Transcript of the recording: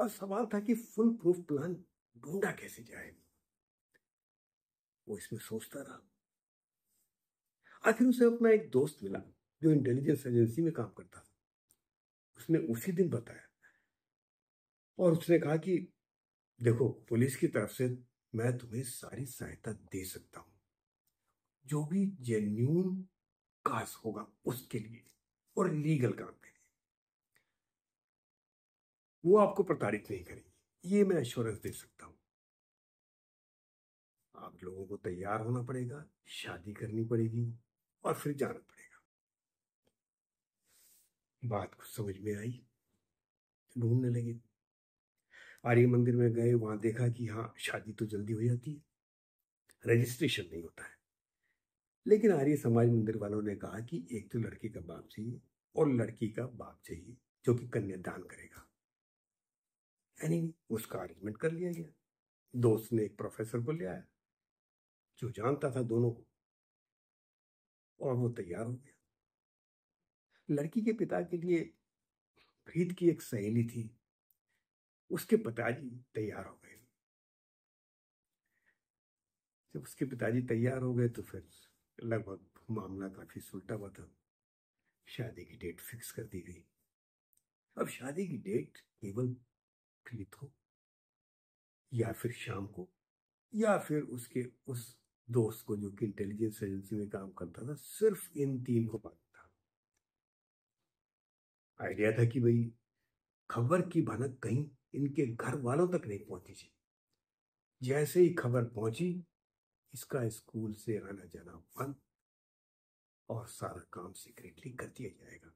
और सवाल था कि फुल प्रूफ प्लान ढूंढा कैसे जाए? वो इसमें सोचता रहा। आखिर उसे अपना एक दोस्त मिला, जो इंटेलिजेंस एजेंसी में काम करता था। उसने उसी दिन बताया और उसने कहा कि, देखो, पुलिस की तरफ़ से मैं तुम्हें सारी सहायता दे सकता हूँ। जो भी जेन्यून काज होगा उसके लिए और लीगल काम वो आपको प्रताड़ित नहीं करेगी। ये मैं एश्योरेंस दे सकता हूँ। आप लोगों को तैयार होना पड़ेगा, शादी करनी पड़ेगी और फिर जाना पड़ेगा। बात कुछ समझ में आई? ढूँढने लगे। आर्य मंदिर में गए, वहाँ देखा कि हाँ शादी तो जल्दी हो जाती है। रजिस्ट्रेशन नहीं होता है। लेकिन आर्य समाज मंदिर वालों ने कहा कि एक तो लड़की का बाप चाहिए और लड़की का बाप चाहिए, जो कि कन्यादान करेगा। यानी उसका अरेंजमेंट कर लिया गया। दोस्त ने एक प्रोफेसर को ले आया जो जानता था दोनों को। और वो तैयार हो गया। लड़की के पिता के लिए प्रीत की एक सहेली थी। उसके पिताजी तैयार हो गए। जब उसके पिताजी तैयार हो गए तो फिर लगभग मामला काफ़ी सुलटा हुआ था। शादी की डेट फिक्स कर दी गई। अब शादी की डेट केवल प्रीत हो, या फिर शाम को, या फिर उसके उस दोस्त को जो कि इंटेलिजेंस एजेंसी में काम करता था, सिर्फ़ इन तीन को बात था। आइडिया था कि भाई, खबर की भनक कहीं इनके घर वालों तक नहीं पहुँची थी जैसे ही खबर पहुँची, इसका स्कूल से आना जाना बंद और सारा काम सीक्रेटली कर दिया जाएगा।